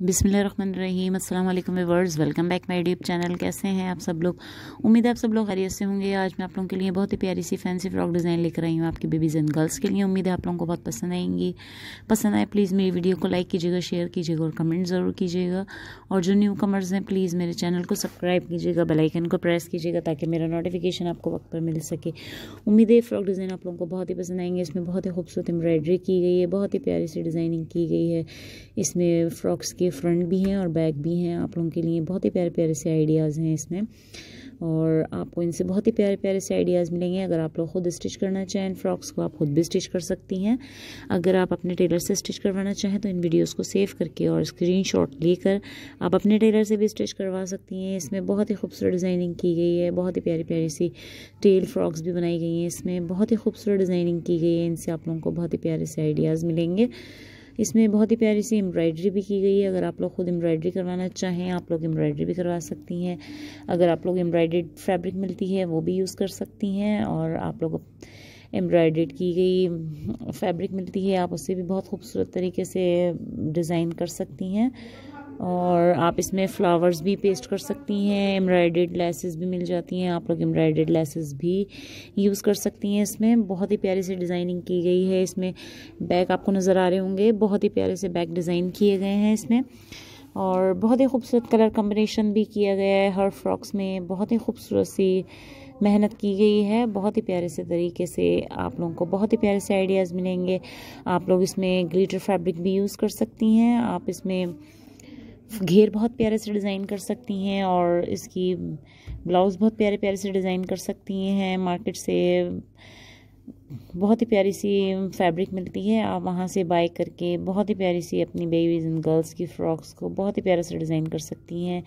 बिसमीम अल्लाम words welcome back my YouTube channel. कैसे हैं आप सब लोग? उम्मीद है आप सब लोग खैरियत से होंगे। आज मैं आप लोगों के लिए बहुत ही प्यारी सी फैंसी फ्रॉक डिज़ाइन लेकर आई हूँ आपकी बेबीज़ एंड गर्ल्स के लिए। उम्मीद है आप लोगों को बहुत पसंद आएँगी। पसंद आए प्लीज़ मेरी वीडियो को लाइक कीजिएगा, शेयर कीजिएगा और कमेंट ज़रूर कीजिएगा। और जो न्यू कमर्स हैं, प्लीज़ मेरे चैनल को सब्सक्राइब कीजिएगा बेलाइकन को प्रेस कीजिएगा ताकि मेरा नोटिफिकेशन आपको वक्त पर मिल सके। उम्मीद है फ्रॉक डिज़ाइन आप लोगों को बहुत ही पसंद आएँगे। इसमें बहुत ही खूबसूरत एम्ब्रॉयडरी की गई है, बहुत ही प्यारी सी डिज़ाइनिंग की गई है। इसमें फ़्रॉक्स के फ्रंट भी हैं और बैक भी हैं। आप लोगों के लिए बहुत ही प्यारे प्यारे से आइडियाज़ हैं इसमें। और आपको इनसे बहुत ही प्यारे प्यारे से आइडियाज़ मिलेंगे। अगर आप लोग खुद स्टिच करना चाहें फ्रॉक्स को, आप खुद भी स्टिच कर सकती हैं। अगर आप अपने टेलर से स्टिच करवाना चाहें तो इन वीडियोस को सेव करके और स्क्रीनशॉट लेकर आप अपने टेलर से भी स्टिच करवा सकती हैं। इसमें बहुत ही खूबसूरत डिज़ाइनिंग की गई है। बहुत ही प्यारी प्यारी सी टेल फ्रॉक्स भी बनाई गई हैं इसमें। बहुत ही खूबसूरत डिज़ाइनिंग की गई है। इनसे आप लोगों को बहुत ही प्यारे से आइडियाज़ मिलेंगे। इसमें बहुत ही प्यारी सी एम्ब्रॉयडरी भी की गई है। अगर आप लोग खुद एम्ब्रॉयडरी करवाना चाहें, आप लोग एम्ब्रॉयडरी भी करवा सकती हैं। अगर आप लोग एम्ब्रॉयडेड फैब्रिक मिलती है, वो भी यूज़ कर सकती हैं और आप लोग एम्ब्रॉयडेड की गई फैब्रिक मिलती है, आप उसे भी बहुत खूबसूरत तरीके से डिज़ाइन कर सकती हैं। और आप इसमें फ्लावर्स भी पेस्ट कर सकती हैं एम्ब्रॉयडेड लेसेस भी मिल जाती हैं, आप लोग एम्ब्रॉयडेड लेसेस भी यूज़ कर सकती हैं इसमें। बहुत ही प्यारी से डिज़ाइनिंग की गई है इसमें। बैग आपको नज़र आ रहे होंगे, बहुत ही प्यारे से बैग डिज़ाइन किए गए हैं इसमें। और बहुत ही खूबसूरत कलर कम्बिनेशन भी किया गया है हर फ्रॉक्स में। बहुत ही खूबसूरत सी मेहनत की गई है। बहुत ही प्यारे से तरीके से आप लोगों को बहुत ही प्यारे से आइडियाज़ मिलेंगे। आप लोग इसमें ग्लिटर फैब्रिक भी यूज़ कर सकती हैं। आप इसमें घेर बहुत प्यारे से डिज़ाइन कर सकती हैं और इसकी ब्लाउज़ बहुत प्यारे प्यारे से डिज़ाइन कर सकती हैं। मार्केट से बहुत ही प्यारी सी फैब्रिक मिलती है। आप वहाँ से बाय करके बहुत ही प्यारी सी अपनी बेबीज़ एंड गर्ल्स की फ़्रॉक्स को बहुत ही प्यारे से डिज़ाइन कर सकती हैं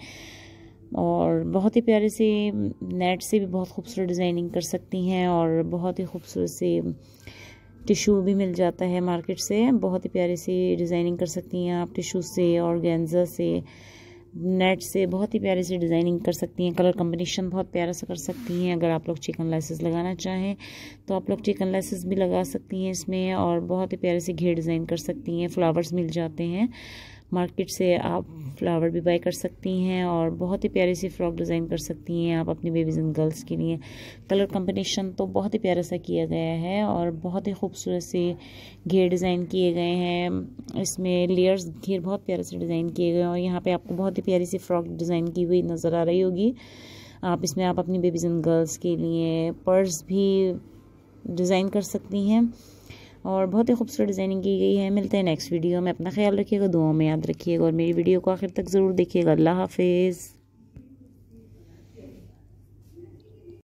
और बहुत ही प्यारे से नेट से भी बहुत खूबसूरत डिज़ाइनिंग कर सकती हैं और बहुत ही खूबसूरत से टिशू भी मिल जाता है मार्केट से। बहुत ही प्यारी सी डिज़ाइनिंग कर सकती हैं आप टिशू से और गेंजा से, नेट से बहुत ही प्यारे से डिज़ाइनिंग कर सकती हैं। कलर कम्बिनेशन बहुत प्यारा सा कर सकती हैं। अगर आप लोग चिकन लाइसेस लगाना चाहें तो आप लोग चिकन लाइसेस भी लगा सकती हैं इसमें और बहुत ही प्यारे से घेर डिज़ाइन कर सकती हैं। फ्लावर्स मिल जाते हैं। मार्केट से आप फ्लावर भी बाय कर सकती हैं और बहुत ही प्यारी सी फ्रॉक डिज़ाइन कर सकती हैं आप अपनी बेबीज़ एंड गर्ल्स के लिए। कलर कम्बिनेशन तो बहुत ही प्यारा सा किया गया है और बहुत ही खूबसूरत से घेर डिज़ाइन किए गए हैं। इसमें लेयर्स घेर बहुत प्यारे से डिज़ाइन किए गए हैं और यहाँ पर आपको बहुत ही प्यारी सी फ्रॉक डिज़ाइन की हुई नज़र आ रही होगी। आप इसमें आप अपनी बेबीज़ एंड गर्ल्स के लिए पर्स भी डिज़ाइन कर सकती हैं। और बहुत ही खूबसूरत डिज़ाइनिंग की गई है। मिलते हैं नेक्स्ट वीडियो में। अपना ख्याल रखिएगा, दुआओं में याद रखिएगा और मेरी वीडियो को आखिर तक ज़रूर देखिएगा। अल्लाह हाफिज़।